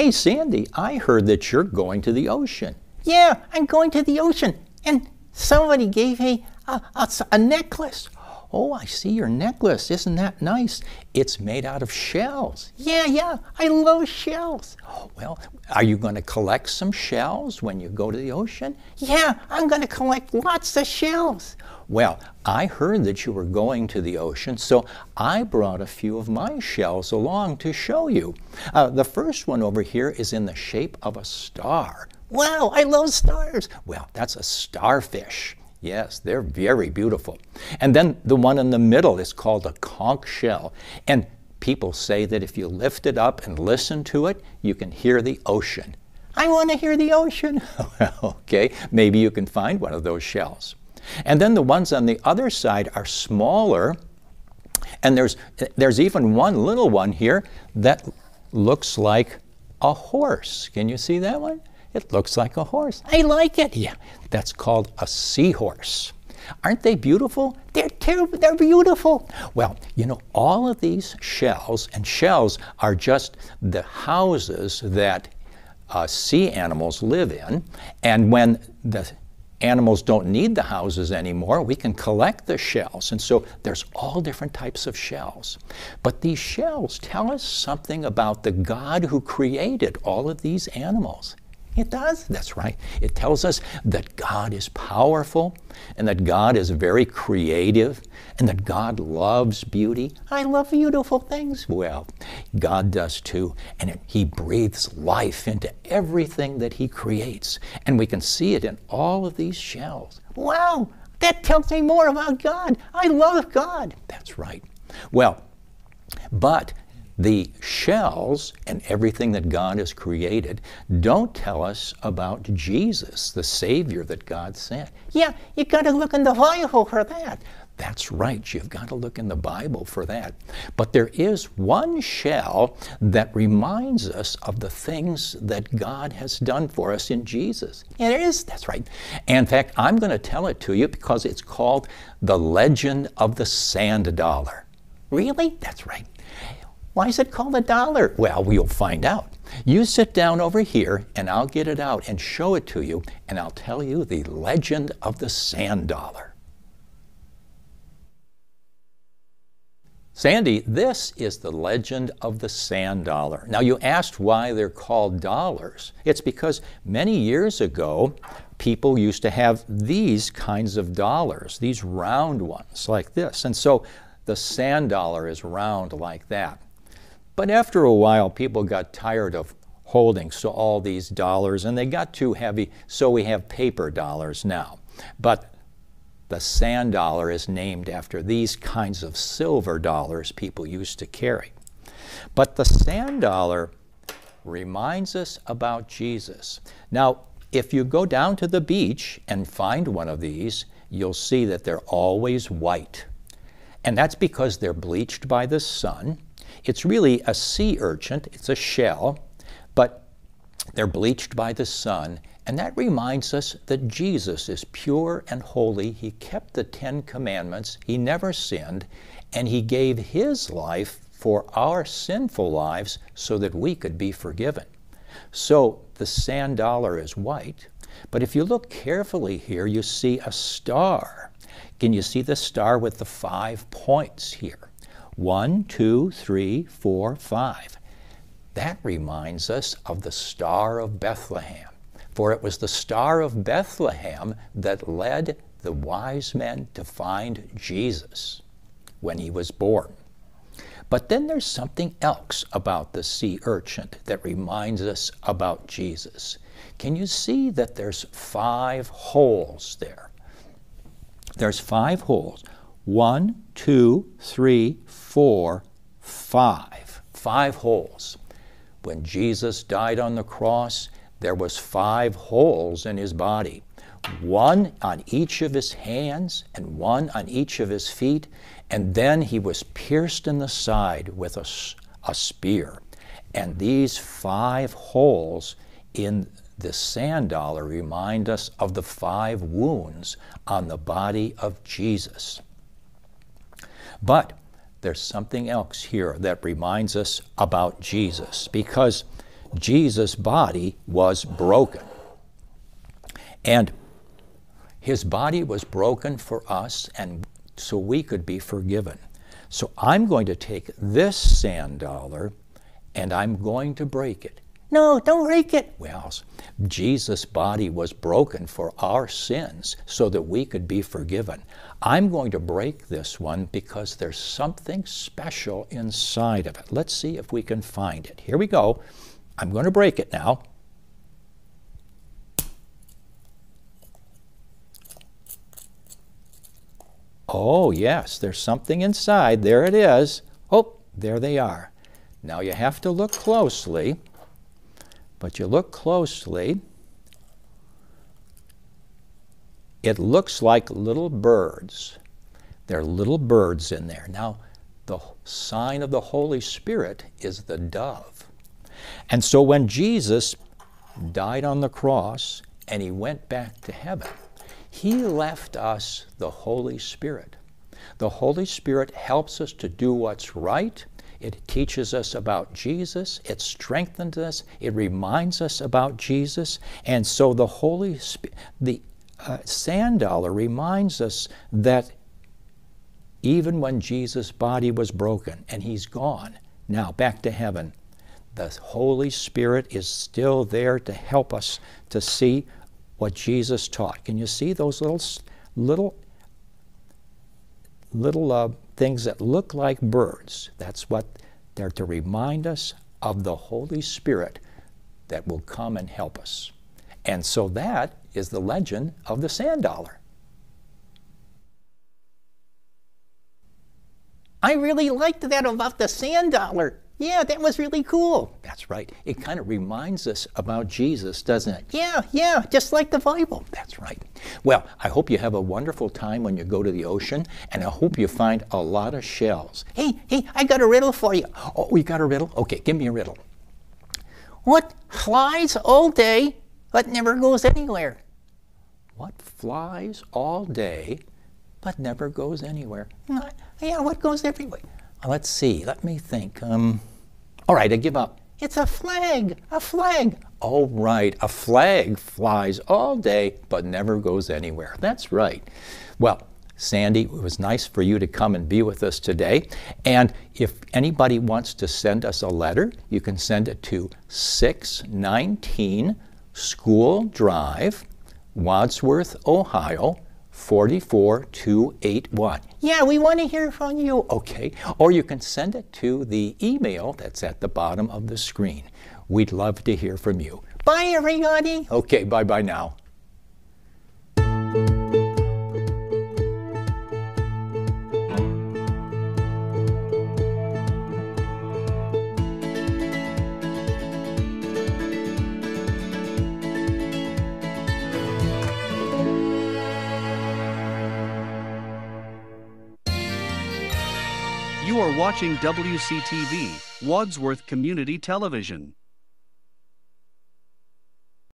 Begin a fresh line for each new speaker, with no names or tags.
Hey, Sandy, I heard that you're going to the ocean.
Yeah, I'm going to the ocean. And somebody gave me a, a, a necklace.
Oh, I see your necklace. Isn't that nice? It's made out of shells.
Yeah, yeah, I love shells.
Well, are you going to collect some shells when you go to the ocean?
Yeah, I'm going to collect lots of shells.
Well, I heard that you were going to the ocean, so I brought a few of my shells along to show you. Uh, the first one over here is in the shape of a star.
Wow, I love stars.
Well, that's a starfish. Yes, they're very beautiful. And then the one in the middle is called a conch shell. And people say that if you lift it up and listen to it, you can hear the ocean.
I want to hear the ocean.
okay, maybe you can find one of those shells. And then the ones on the other side are smaller. And there's, there's even one little one here that looks like a horse. Can you see that one? It looks like a horse.
I like it.
Yeah, that's called a seahorse. Aren't they beautiful?
They're terrible. They're beautiful.
Well, you know, all of these shells, and shells are just the houses that uh, sea animals live in. And when the animals don't need the houses anymore, we can collect the shells. And so there's all different types of shells. But these shells tell us something about the God who created all of these animals.
It does?
That's right. It tells us that God is powerful and that God is very creative and that God loves beauty.
I love beautiful things.
Well, God does too. And it, He breathes life into everything that He creates. And we can see it in all of these shells.
Wow, that tells me more about God. I love God.
That's right. Well, but the shells and everything that God has created don't tell us about Jesus, the Savior that God sent.
Yeah, you've got to look in the Bible for that.
That's right, you've got to look in the Bible for that. But there is one shell that reminds us of the things that God has done for us in Jesus.
And it is?
That's right. In fact, I'm going to tell it to you because it's called The Legend of the Sand Dollar.
Really?
That's right.
Why is it called a dollar?
Well, we'll find out. You sit down over here and I'll get it out and show it to you and I'll tell you the legend of the sand dollar. Sandy, this is the legend of the sand dollar. Now, you asked why they're called dollars. It's because many years ago, people used to have these kinds of dollars, these round ones like this. And so the sand dollar is round like that. But after a while, people got tired of holding so all these dollars and they got too heavy, so we have paper dollars now. But the sand dollar is named after these kinds of silver dollars people used to carry. But the sand dollar reminds us about Jesus. Now, if you go down to the beach and find one of these, you'll see that they're always white. And that's because they're bleached by the sun it's really a sea urchin, it's a shell, but they're bleached by the sun. And that reminds us that Jesus is pure and holy. He kept the Ten Commandments, He never sinned, and He gave His life for our sinful lives so that we could be forgiven. So the sand dollar is white, but if you look carefully here, you see a star. Can you see the star with the five points here? One, two, three, four, five. That reminds us of the Star of Bethlehem. For it was the Star of Bethlehem that led the wise men to find Jesus when he was born. But then there's something else about the sea urchin that reminds us about Jesus. Can you see that there's five holes there? There's five holes. One, two, three, four, five. Five holes. When Jesus died on the cross, there was five holes in his body. One on each of his hands and one on each of his feet, and then he was pierced in the side with a, a spear. And these five holes in the sand dollar remind us of the five wounds on the body of Jesus. But there's something else here that reminds us about Jesus because Jesus' body was broken. And his body was broken for us, and so we could be forgiven. So I'm going to take this sand dollar and I'm going to break it.
No, don't break it.
Well, Jesus' body was broken for our sins so that we could be forgiven. I'm going to break this one because there's something special inside of it. Let's see if we can find it. Here we go. I'm going to break it now. Oh, yes, there's something inside. There it is. Oh, there they are. Now you have to look closely, but you look closely. It looks like little birds. There are little birds in there. Now, the sign of the Holy Spirit is the dove. And so when Jesus died on the cross and he went back to heaven, he left us the Holy Spirit. The Holy Spirit helps us to do what's right. It teaches us about Jesus. It strengthens us. It reminds us about Jesus. And so the Holy Spirit, the uh, sand dollar reminds us that even when Jesus' body was broken and he's gone, now back to heaven, the Holy Spirit is still there to help us to see what Jesus taught. Can you see those little, little, little uh, things that look like birds? That's what they're to remind us of the Holy Spirit that will come and help us. And so that is the legend of the sand dollar.
I really liked that about the sand dollar. Yeah, that was really cool.
That's right. It kind of reminds us about Jesus, doesn't it?
Yeah, yeah, just like the Bible.
That's right. Well, I hope you have a wonderful time when you go to the ocean, and I hope you find a lot of shells.
Hey, hey, I got a riddle for you.
Oh, we got a riddle? Okay, give me a riddle.
What flies all day but never goes anywhere?
What flies all day but never goes anywhere?
Yeah, what goes everywhere?
Let's see, let me think. Um, all right, I give up.
It's a flag, a flag.
All right, a flag flies all day but never goes anywhere. That's right. Well, Sandy, it was nice for you to come and be with us today. And if anybody wants to send us a letter, you can send it to 619 School Drive, Wadsworth, Ohio 44281.
Yeah, we want to hear from you.
Okay. Or you can send it to the email that's at the bottom of the screen. We'd love to hear from you.
Bye, everybody.
Okay, bye bye now.
You are watching WCTV, Wadsworth Community Television.